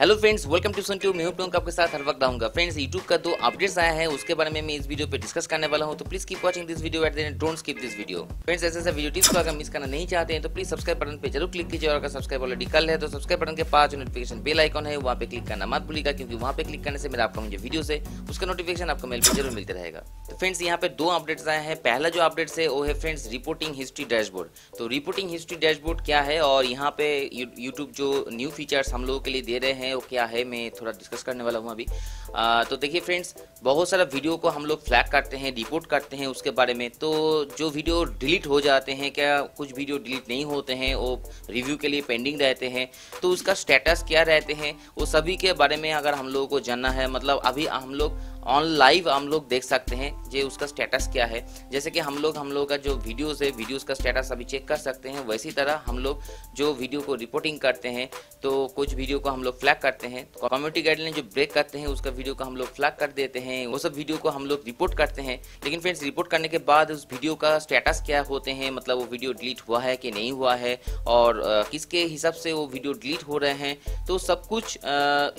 Hello friends welcome to sun two मैं हूँ आपके साथ हर वक्त आऊँगा। फ्रेंड्स यूट्यूब का दो अपडेट्स आया है, उसके बारे में मैं इस वीडियो पे डिस्कस करने वाला हूँ तो please keep watching this video at the end don't skip this video friends ऐसे ऐसे वीडियो टिप्स को अगर मिस करना नहीं चाहते हैं तो प्लीज़ सब्सक्राइब बटन पे ज़रूर क्लिक कीजिए और अगर सब्सक्राइब ऑलरेडी कर ले तो सब्सक्राइब बटन के पास नोटिफिकेशन बेल आइकन है, वहाँ पे क्लिक करना मत भूलिएगा, क्योंकि वहाँ पे क्लिक करने से मेरा आपका मुझे वीडियो से, उसका नोटिफिकेशन आपको मेल पर ज़रूर मिलते रहेगा। तो फ्रेंड्स यहाँ पे दो अपडेट्स आए हैं। पहला जो अपडेट्स है, वो है फ्रेंड्स रिपोर्टिंग हिस्ट्री डैशबोर्ड तो रिपोर्टिंग हिस्ट्री डैशबोर्ड क्या है? और यहाँ पे यूट्यूब जो न्यू फीचर्स हम लोगों के लिए दे रहे हैं वो क्या है मैं थोड़ा डिस्कस करने वाला हूँ अभी। आ, तो देखिए फ्रेंड्स बहुत सारा वीडियो को हम लोग फ्लैग करते हैं रिपोर्ट करते हैं उसके बारे में। तो जो वीडियो डिलीट हो जाते हैं क्या कुछ वीडियो डिलीट नहीं होते हैं वो रिव्यू के लिए पेंडिंग रहते हैं तो उसका स्टेटस क्या रहते हैं वो सभी के बारे में अगर हम लोगों को जानना है मतलब अभी हम लोग ऑन लाइव हम लोग देख सकते हैं जे उसका स्टेटस क्या है। जैसे कि हम लोग हम लोग का जो वीडियोस है वीडियोस का स्टेटस अभी चेक कर सकते हैं। वैसी तरह हम लोग जो वीडियो को रिपोर्टिंग करते हैं तो कुछ वीडियो को हम लोग फ्लैग करते हैं। तो कम्युनिटी गाइडलाइन जो ब्रेक करते हैं, उसका वीडियो को हम लोग फ्लैग कर देते हैं। वो सब वीडियो को हम लोग रिपोर्ट करते हैं। लेकिन फ्रेंड्स रिपोर्ट करने के बाद उस वीडियो का स्टेटस क्या होते हैं? मतलब वो वीडियो डिलीट हुआ है कि नहीं हुआ है? और किसके हिसाब से वो वीडियो डिलीट हो रहे हैं? तो सब कुछ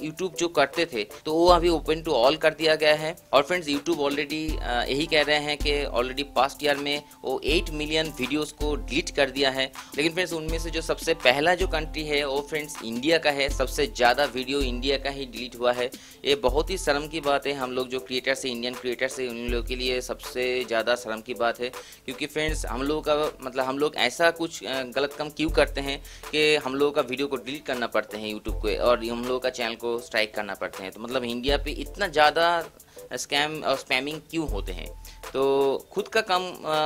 यूट्यूब जो करते थे तो वो अभी ओपन टू ऑल कर दिया गया है। और फ्रेंड्स यूट्यूब ऑलरेडी यही कह रहे हैं कि ऑलरेडी पास्ट ईयर में वो 8 मिलियन वीडियोस को डिलीट कर दिया है। लेकिन फ्रेंड्स उनमें से जो सबसे पहला जो कंट्री है, वो फ्रेंड्स इंडिया का है। सबसे ज़्यादा वीडियो इंडिया का ही डिलीट हुआ है। ये बहुत ही शर्म की बात है। हम लोग जो क्रिएटर्स है इंडियन क्रिएटर्स है उन लोगों के लिए सबसे ज़्यादा शर्म की बात है। क्योंकि फ्रेंड्स हम लोग का मतलब हम लोग ऐसा कुछ गलत कम क्यों करते हैं कि हम लोगों का वीडियो को डिलीट करना पड़ते हैं यूट्यूब को, और हम लोगों का चैनल को स्ट्राइक करना पड़ते हैं। तो मतलब इंडिया पे इतना ज़्यादा स्कैम और स्पैमिंग क्यों होते हैं? तो खुद का काम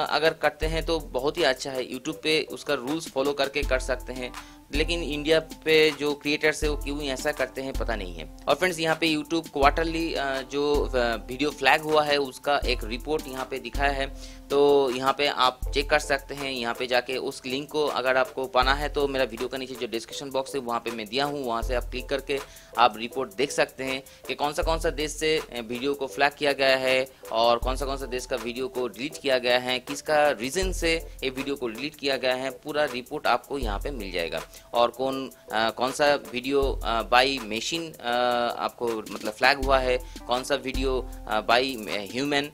अगर करते हैं तो बहुत ही अच्छा है। यूट्यूब पे उसका रूल्स फॉलो करके कर सकते हैं। लेकिन इंडिया पे जो क्रिएटर्स है, वो क्यों ऐसा करते हैं, पता नहीं है। और फ्रेंड्स यहाँ पे यूट्यूब क्वार्टरली जो वीडियो फ्लैग हुआ है, उसका एक रिपोर्ट यहाँ पे दिखाया है। तो यहाँ पे आप चेक कर सकते हैं, यहाँ पे जाके उस लिंक को अगर आपको पाना है तो मेरा वीडियो का नीचे जो डिस्क्रिप्शन बॉक्स है, वहाँ पे मैं दिया हूँ। वहाँ से आप क्लिक करके आप रिपोर्ट देख सकते हैं कि कौन सा कौन सा देश से वीडियो को फ्लैग किया गया है और कौन सा कौन सा देश का वीडियो को डिलीट किया गया है किसका रीज़न से ये वीडियो को डिलीट किया गया है पूरा रिपोर्ट आपको यहाँ पे मिल जाएगा। और कौन आ, कौन सा वीडियो बाई मशीन आपको मतलब फ्लैग हुआ है कौन सा वीडियो बाई ह्यूमन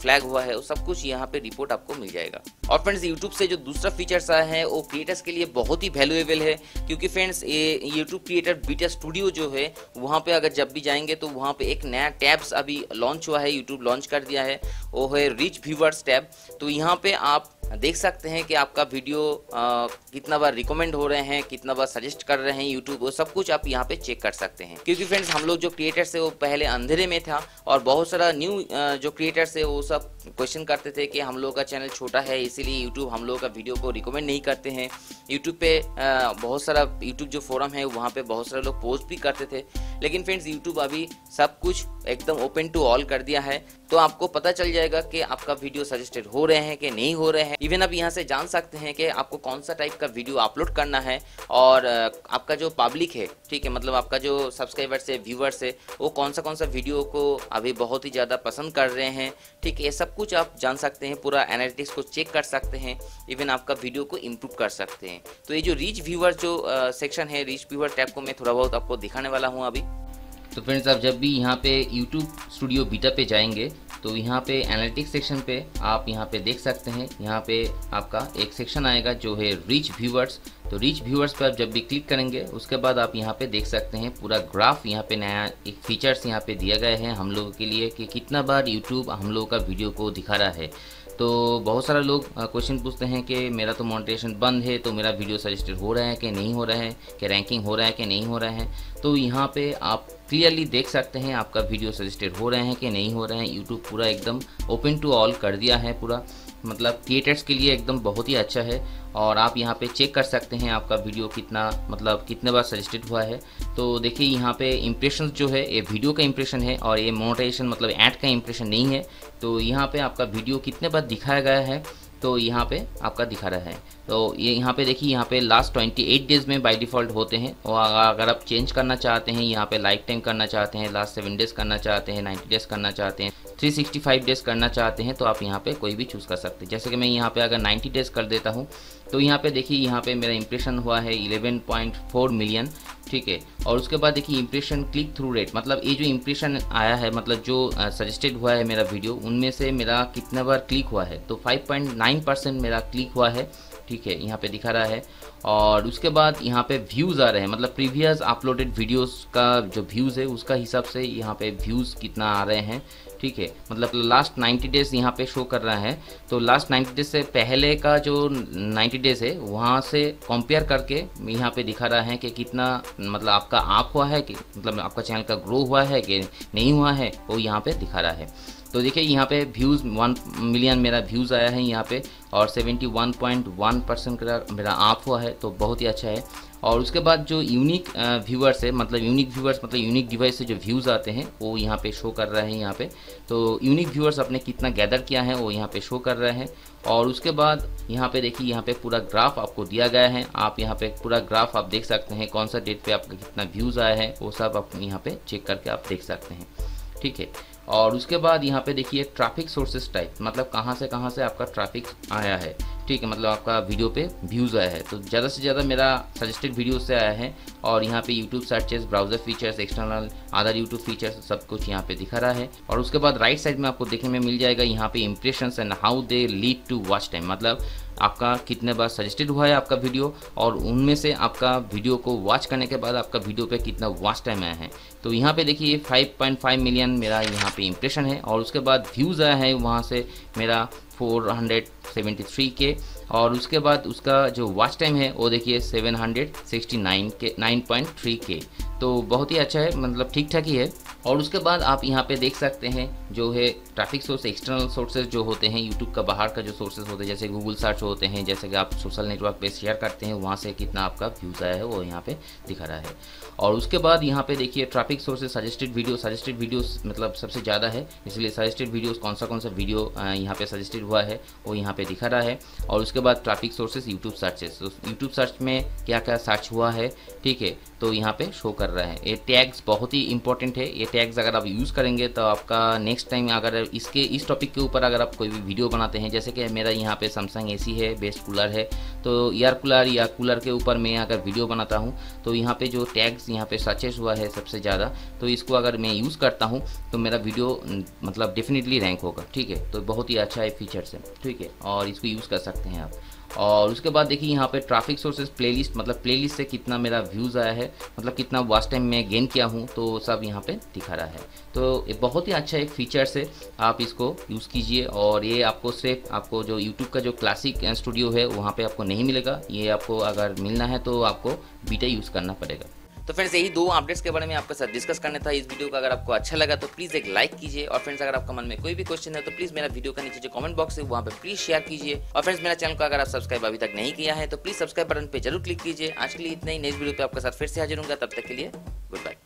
फ्लैग हुआ है वो सब कुछ यहाँ पे रिपोर्ट आपको मिल जाएगा। और फ्रेंड्स यूट्यूब से जो दूसरा फीचर्स आया है वो क्रिएटर्स के लिए बहुत ही वैल्यूएबल है क्योंकि फ्रेंड्स ये यूट्यूब क्रिएटर बीटा स्टूडियो जो है वहाँ पे अगर जब भी जाएँगे तो वहाँ पे एक नया टैब्स अभी लॉन्च हुआ है यूट्यूब लॉन्च कर दिया है वो है रिच व्यूवर्स टैब तो यहाँ पे आप देख सकते हैं कि आपका वीडियो आ, कितना बार रिकमेंड हो रहे हैं कितना बार सजेस्ट कर रहे हैं यूट्यूब वो सब कुछ आप यहाँ पे चेक कर सकते हैं। क्योंकि फ्रेंड्स हम लोग जो क्रिएटर्स है वो पहले अंधेरे में था और बहुत सारा न्यू जो क्रिएटर्स है वो सब क्वेश्चन करते थे कि हम लोग का चैनल छोटा है, इसीलिए यूट्यूब हम लोग का वीडियो को रिकमेंड नहीं करते हैं। यूट्यूब पे बहुत सारा यूट्यूब जो फोरम है, वहाँ पे बहुत सारे लोग पोस्ट भी करते थे। लेकिन फ्रेंड्स यूट्यूब अभी सब कुछ एकदम ओपन टू ऑल कर दिया है। तो आपको पता चल जाएगा कि आपका वीडियो सजेस्टेड हो रहे हैं कि नहीं हो रहे हैं। इवन आप यहाँ से जान सकते हैं कि आपको कौन सा टाइप का वीडियो अपलोड करना है। और आपका जो पब्लिक है, ठीक है मतलब आपका जो सब्सक्राइबर्स है व्यूवर्स है, वो कौन सा कौन सा वीडियो को अभी बहुत ही ज़्यादा पसंद कर रहे हैं। ठीक ये सब कुछ आप जान सकते हैं, पूरा एनालिटिक्स को चेक कर सकते हैं इवन आपका वीडियो को इम्प्रूव कर सकते हैं। तो ये जो रीच व्यूअर जो सेक्शन है रीच व्यूअर टैब को मैं थोड़ा बहुत आपको दिखाने वाला हूँ अभी। तो फ्रेंड्स आप जब भी यहाँ पे YouTube स्टूडियो बीटा पे जाएँगे तो यहाँ पे एनालिटिक्स सेक्शन पे आप यहाँ पे देख सकते हैं। यहाँ पे आपका एक सेक्शन आएगा जो है रीच व्यूवर्स तो रीच व्यूवर्स पर आप जब भी क्लिक करेंगे, उसके बाद आप यहाँ पे देख सकते हैं पूरा ग्राफ यहाँ पे नया एक फीचर्स यहाँ पे दिया गया है हम लोगों के लिए कि कितना बार यूट्यूब हम लोगों का वीडियो को दिखा रहा है। तो बहुत सारे लोग क्वेश्चन पूछते हैं कि मेरा तो मोनिटेशन बंद है तो मेरा वीडियो सजेस्टेड हो रहा है कि नहीं हो रहा है, कि रैंकिंग हो रहा है कि नहीं हो रहा है। तो यहाँ पे आप क्लियरली देख सकते हैं आपका वीडियो सजेस्टेड हो रहे हैं कि नहीं हो रहे हैं। यूट्यूब पूरा एकदम ओपन टू ऑल कर दिया है पूरा। मतलब क्रिएटर्स के लिए एकदम बहुत ही अच्छा है और आप यहाँ पे चेक कर सकते हैं आपका वीडियो कितना मतलब कितने बार सजेस्टेड हुआ है। तो देखिए यहाँ पे इम्प्रेशन जो है, ये वीडियो का इम्प्रेशन है और ये मोनेटाइजेशन मतलब ऐड का इम्प्रेशन नहीं है। तो यहाँ पे आपका वीडियो कितने बार दिखाया गया है तो यहाँ पे आपका दिखा रहा है। तो ये यहाँ पे देखिए, यहाँ पे लास्ट 28 डेज़ में बाय डिफ़ॉल्ट होते हैं और अगर आप चेंज करना चाहते हैं, यहाँ पे लाइफ टाइम करना चाहते हैं लास्ट सेवन डेज़ करना चाहते हैं 90 डेज़ करना चाहते हैं 365 डेज़ करना चाहते हैं तो आप यहाँ पे कोई भी चूज़ कर सकते हैं। जैसे कि मैं यहाँ पे अगर 90 डेज़ कर देता हूँ तो यहाँ पे देखिए, यहाँ पे मेरा इंप्रेशन हुआ है 11.4 मिलियन ठीक है? और उसके बाद देखिए इंप्रेशन क्लिक थ्रू रेट मतलब ये जो इंप्रेशन आया है मतलब जो सजेस्टेड हुआ है मेरा वीडियो उनमें से मेरा कितना बार क्लिक हुआ है? तो 5.9 परसेंट मेरा क्लिक हुआ है, ठीक है? यहाँ पे दिखा रहा है। और उसके बाद यहाँ पे व्यूज़ आ रहे हैं मतलब प्रीवियस अपलोडेड वीडियोस का जो व्यूज़ है, उसका हिसाब से यहाँ पे व्यूज़ कितना आ रहे हैं? ठीक है? मतलब लास्ट 90 डेज़ यहाँ पे शो कर रहा है। तो लास्ट 90 डेज़ से पहले का जो 90 डेज़ है, वहाँ से कंपेयर करके यहाँ पे दिखा रहा है कि कितना मतलब आपका आप हुआ है कि मतलब आपका चैनल का ग्रो हुआ है कि नहीं हुआ है, वो यहाँ पे दिखा रहा है। तो देखिए, यहाँ पे व्यूज़ वन मिलियन मेरा व्यूज़ आया है यहाँ पे। और 71.1 परसेंट मेरा आप हुआ है तो बहुत ही अच्छा है। और उसके बाद जो यूनिक व्यूअर्स है मतलब यूनिक व्यूअर्स मतलब यूनिक डिवाइस से जो व्यूज़ आते हैं, वो यहाँ पे शो कर रहे हैं यहाँ पे। तो यूनिक व्यूअर्स अपने कितना गैदर किया है, वो यहाँ पे शो कर रहे हैं। और उसके बाद यहाँ पे देखिए, यहाँ पे पूरा ग्राफ आपको दिया गया है। आप यहाँ पे पूरा ग्राफ आप देख सकते हैं, कौन सा डेट पे आपका कितना व्यूज़ आया है, वो सब आप यहाँ पे चेक करके आप देख सकते हैं। ठीक है। और उसके बाद यहाँ पे देखिए ट्रैफ़िक सोर्सेस टाइप मतलब कहाँ से कहाँ से आपका ट्रैफ़िक आया है। ठीक है मतलब आपका वीडियो पे व्यूज़ आया है। तो ज़्यादा से ज़्यादा मेरा सजेस्टेड वीडियो से आया है और यहाँ पे YouTube searches browser features external other YouTube features सब कुछ यहाँ पे दिखा रहा है। और उसके बाद राइट साइड में आपको देखने में मिल जाएगा यहाँ पे impression and how they lead to watch time मतलब आपका कितने बार सजेस्टेड हुआ है आपका वीडियो और उनमें से आपका वीडियो को वॉच करने के बाद आपका वीडियो पे कितना वॉच टाइम आया है। तो यहाँ पे देखिए 5.5 मिलियन मेरा यहाँ पे इंप्रेशन है और उसके बाद व्यूज़ आया है, वहाँ से मेरा 473 के, और उसके बाद उसका जो वॉच टाइम है, वो देखिए 769 के 9.3 के। तो बहुत ही अच्छा है मतलब ठीक ठाक ही है। और उसके बाद आप यहाँ पे देख सकते हैं जो है ट्रैफ़िक सोर्स एक्सटर्नल सोर्सेज जो होते हैं यूट्यूब का, बाहर का जो सोर्सेज होते हैं, जैसे गूगल सर्च होते हैं, जैसे कि आप सोशल नेटवर्क पे शेयर करते हैं, वहाँ से कितना आपका व्यूज़ आया है, वो यहाँ पे दिखा रहा है। और उसके बाद यहाँ पे देखिए traffic sources suggested video suggested video मतलब सबसे ज़्यादा है, इसलिए सजेस्टेड वीडियोज़ कौन सा कौन सा वीडियो यहाँ पे सजेस्टेड हुआ है, वो यहाँ पे दिखा रहा है। और उसके बाद traffic sources YouTube searches YouTube search में क्या क्या सर्च हुआ है, ठीक है तो यहाँ पे शो कर रहा है। ये टैग्स बहुत ही इंपॉर्टेंट है, ये टैग्स अगर आप यूज़ करेंगे तो आपका नेक्स्ट टाइम अगर इसके, इस टॉपिक के ऊपर अगर आप कोई भी वीडियो बनाते हैं, जैसे कि मेरा यहाँ पे सैमसंग एसी है, बेस्ट कूलर है तो एयर कूलर या कूलर के ऊपर मैं अगर वीडियो बनाता हूँ तो यहाँ पे जो टैग्स यहाँ पे सर्चेस हुआ है सबसे ज़्यादा तो इसको अगर मैं यूज़ करता हूँ तो मेरा वीडियो मतलब डेफिनेटली रैंक होगा, ठीक है? तो बहुत ही अच्छा है फीचर्स है ठीक है? और इसको यूज़ कर सकते हैं आप। और उसके बाद देखिए यहाँ पे ट्रैफ़िक सोर्सेज प्लेलिस्ट मतलब प्लेलिस्ट से कितना मेरा व्यूज़ आया है मतलब कितना वास्ट टाइम मैं गेन किया हूँ तो सब यहाँ पे दिखा रहा है। तो ये बहुत ही अच्छा एक फीचर्स है आप इसको यूज़ कीजिए और ये आपको सिर्फ़, आपको जो यूट्यूब का जो क्लासिक स्टूडियो है, वहाँ पर आपको नहीं मिलेगा। ये आपको अगर मिलना है तो आपको बीटा यूज़ करना पड़ेगा। तो फ्रेंड्स यही दो अपडेट्स के बारे में आपके साथ डिस्कस करने था। इस वीडियो का अगर आपको अच्छा लगा तो प्लीज़ एक लाइक कीजिए। और फ्रेंड्स अगर आपका मन में कोई भी क्वेश्चन है तो प्लीज़ मेरा वीडियो का नीचे जो कमेंट बॉक्स है, वहाँ पर प्लीज़ शेयर कीजिए। और फ्रेंड्स मेरा चैनल को अगर आप सब्सक्राइब अभी तक नहीं किया है तो प्लीज़ सब्सक्राइब बटन पर ज़रूर क्लिक कीजिए। आज के लिए इतना ही। नेक्स्ट वीडियो पर आपके साथ फिर से हाजिर हूँ तब तक के लिए गुड बाय